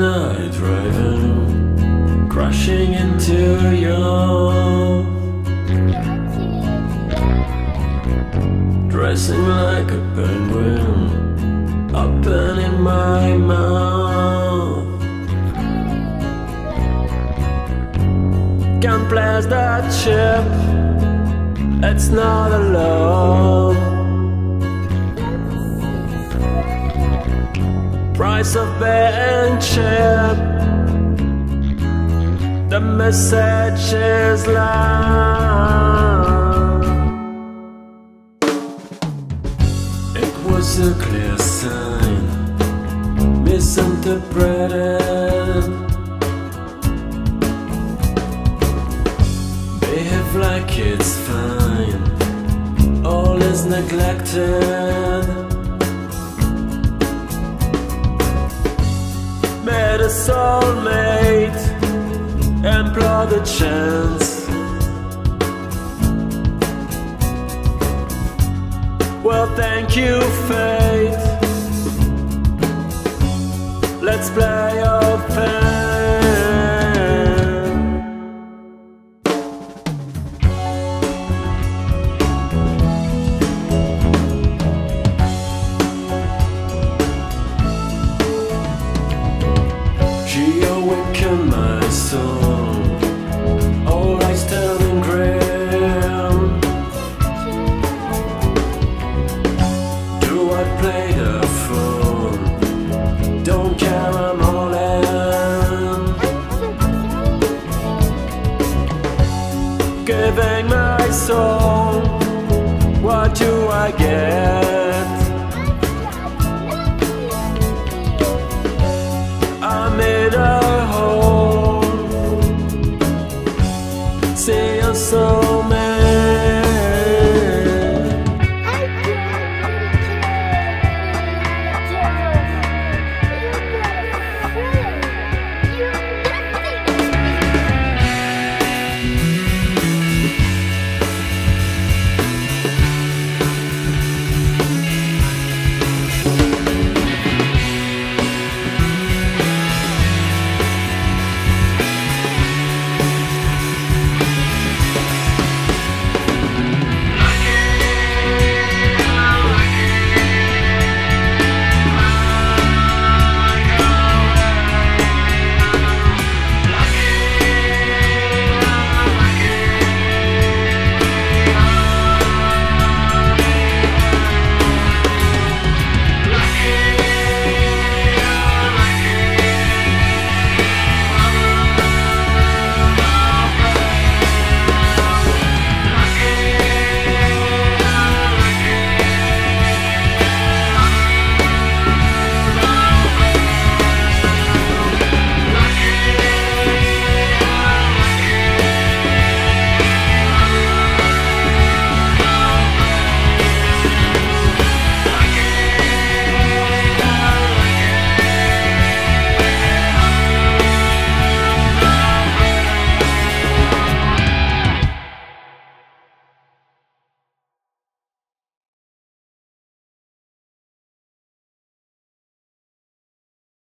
night driving, crashing into you. Dressing like a penguin, opening my mouth. Can't blast that ship, it's not alone. Price of cheap, the message is loud. It was a clear sign, misinterpreted. Behave like it's fine, all is neglected. Soulmate, implore the chance. Well, thank you, fate. Let's play your soul.